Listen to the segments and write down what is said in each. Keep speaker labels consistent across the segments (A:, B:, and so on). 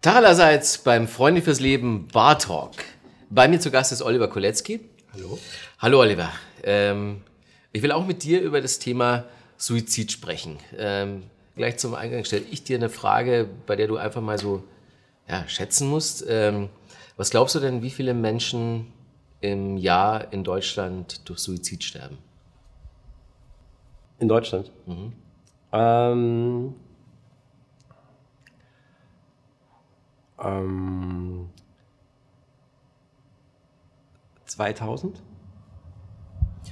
A: Tachelerseits beim Freunde fürs Leben Bar Talk. Bei mir zu Gast ist Oliver Kolecki.
B: Hallo.
A: Hallo Oliver. Ähm, ich will auch mit dir über das Thema Suizid sprechen. Ähm, gleich zum Eingang stelle ich dir eine Frage, bei der du einfach mal so ja, schätzen musst. Ähm, was glaubst du denn, wie viele Menschen im Jahr in Deutschland durch Suizid sterben?
B: In Deutschland? Mhm. Ähm, ähm, 2000?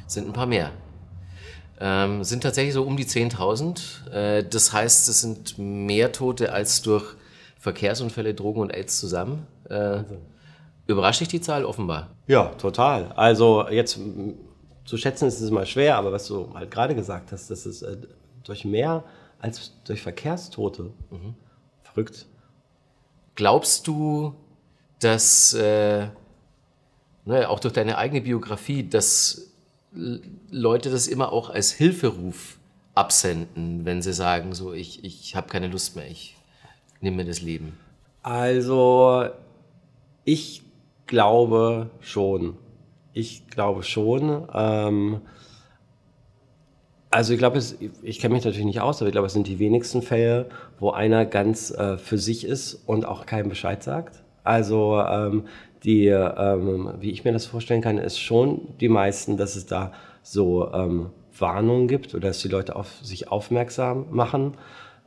A: Sind ein paar mehr. Ähm, sind tatsächlich so um die 10.000. Äh, das heißt, es sind mehr Tote als durch Verkehrsunfälle, Drogen und AIDS zusammen. Äh, überrascht dich die Zahl offenbar?
B: Ja, total. Also jetzt zu schätzen ist es mal schwer, aber was du halt gerade gesagt hast, das ist äh, durch mehr als durch Verkehrstote. Mhm. Verrückt.
A: Glaubst du, dass äh, ne, auch durch deine eigene Biografie, dass Leute das immer auch als Hilferuf absenden, wenn sie sagen, so ich, ich habe keine Lust mehr, ich nehme mir das Leben?
B: Also ich glaube schon. Ich glaube schon. Ähm, also ich glaube, ich kenne mich natürlich nicht aus, aber ich glaube, es sind die wenigsten Fälle, wo einer ganz äh, für sich ist und auch keinem Bescheid sagt. Also ähm, die, ähm, wie ich mir das vorstellen kann, ist schon die meisten, dass es da so ähm, Warnungen gibt oder dass die Leute auf sich aufmerksam machen.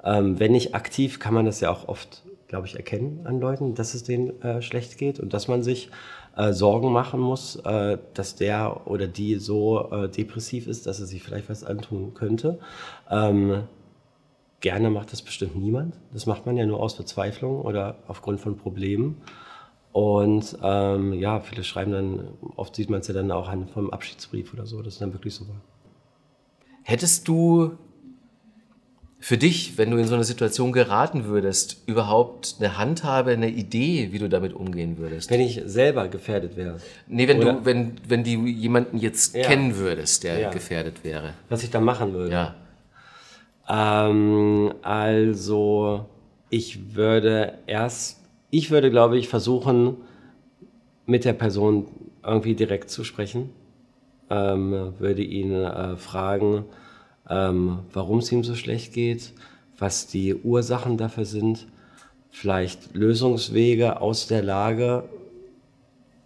B: Ähm, wenn nicht aktiv, kann man das ja auch oft, glaube ich, erkennen an Leuten, dass es denen äh, schlecht geht und dass man sich äh, Sorgen machen muss, äh, dass der oder die so äh, depressiv ist, dass er sich vielleicht was antun könnte. Ähm, gerne macht das bestimmt niemand. Das macht man ja nur aus Verzweiflung oder aufgrund von Problemen. Und ähm, ja, viele schreiben dann, oft sieht man es ja dann auch an vom Abschiedsbrief oder so, das ist dann wirklich so war.
A: Hättest du für dich, wenn du in so eine Situation geraten würdest, überhaupt eine Handhabe, eine Idee, wie du damit umgehen würdest?
B: Wenn ich selber gefährdet wäre.
A: Nee, wenn Oder? du, wenn, wenn du jemanden jetzt ja. kennen würdest, der ja. gefährdet wäre.
B: Was ich da machen würde.
A: Ja.
B: Ähm, also, ich würde erst ich würde, glaube ich, versuchen, mit der Person irgendwie direkt zu sprechen. Ähm, würde ihn äh, fragen, ähm, warum es ihm so schlecht geht, was die Ursachen dafür sind, vielleicht Lösungswege aus der Lage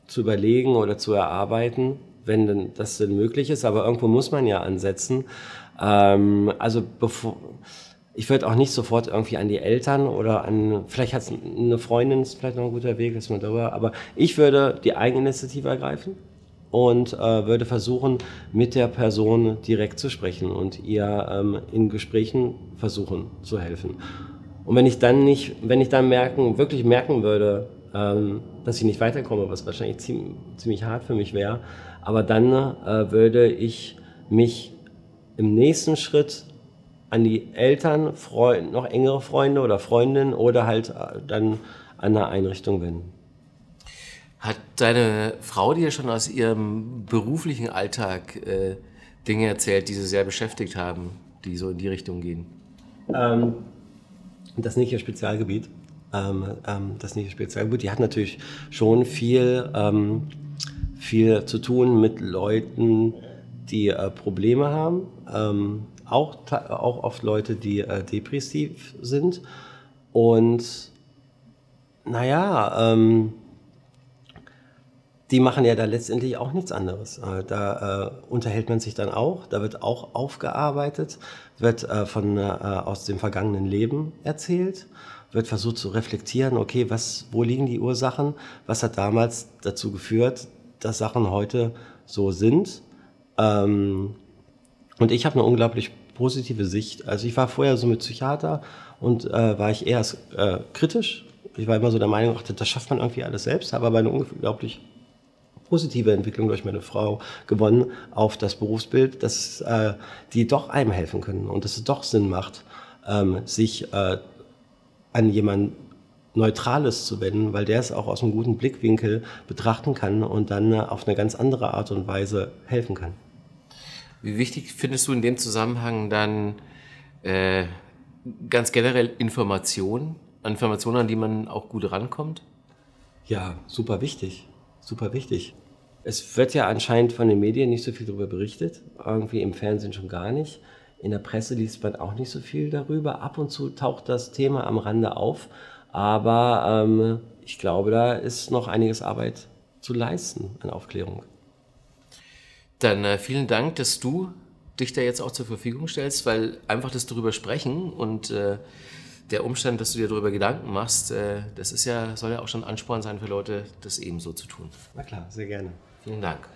B: zu überlegen oder zu erarbeiten, wenn denn das denn möglich ist. Aber irgendwo muss man ja ansetzen. Ähm, also bevor ich würde auch nicht sofort irgendwie an die Eltern oder an, vielleicht hat eine Freundin, ist vielleicht noch ein guter Weg, dass man darüber, aber ich würde die Eigeninitiative ergreifen und äh, würde versuchen, mit der Person direkt zu sprechen und ihr ähm, in Gesprächen versuchen zu helfen. Und wenn ich dann nicht, wenn ich dann merken, wirklich merken würde, ähm, dass ich nicht weiterkomme, was wahrscheinlich ziemlich, ziemlich hart für mich wäre, aber dann äh, würde ich mich im nächsten Schritt an die Eltern, Freund, noch engere Freunde oder Freundinnen oder halt äh, dann an eine Einrichtung wenden.
A: Hat deine Frau dir schon aus ihrem beruflichen Alltag äh, Dinge erzählt, die sie sehr beschäftigt haben, die so in die Richtung gehen?
B: Ähm, das ist nicht ihr Spezialgebiet. Ähm, ähm, das ist nicht ihr Spezialgebiet. Die hat natürlich schon viel, ähm, viel zu tun mit Leuten, die äh, Probleme haben. Ähm, auch, auch oft Leute, die äh, depressiv sind. Und naja, ähm, die machen ja da letztendlich auch nichts anderes. Äh, da äh, unterhält man sich dann auch, da wird auch aufgearbeitet, wird äh, von, äh, aus dem vergangenen Leben erzählt, wird versucht zu reflektieren, okay, was, wo liegen die Ursachen, was hat damals dazu geführt, dass Sachen heute so sind. Ähm, und ich habe eine unglaublich positive Sicht. Also ich war vorher so mit Psychiater und äh, war ich eher äh, kritisch. Ich war immer so der Meinung, ach, das schafft man irgendwie alles selbst, habe aber eine unglaublich positive Entwicklung durch meine Frau gewonnen auf das Berufsbild, dass äh, die doch einem helfen können und dass es doch Sinn macht, ähm, sich äh, an jemanden Neutrales zu wenden, weil der es auch aus einem guten Blickwinkel betrachten kann und dann äh, auf eine ganz andere Art und Weise helfen kann.
A: Wie wichtig findest du in dem Zusammenhang dann äh, ganz generell Information Informationen, an die man auch gut rankommt?
B: Ja, super wichtig. Super wichtig. Es wird ja anscheinend von den Medien nicht so viel darüber berichtet, irgendwie im Fernsehen schon gar nicht. In der Presse liest man auch nicht so viel darüber. Ab und zu taucht das Thema am Rande auf, aber ähm, ich glaube, da ist noch einiges Arbeit zu leisten an Aufklärung.
A: Dann äh, vielen Dank, dass du dich da jetzt auch zur Verfügung stellst, weil einfach das darüber sprechen und äh, der Umstand, dass du dir darüber Gedanken machst, äh, das ist ja, soll ja auch schon Ansporn sein für Leute, das ebenso zu tun.
B: Na klar, sehr gerne.
A: Vielen Dank.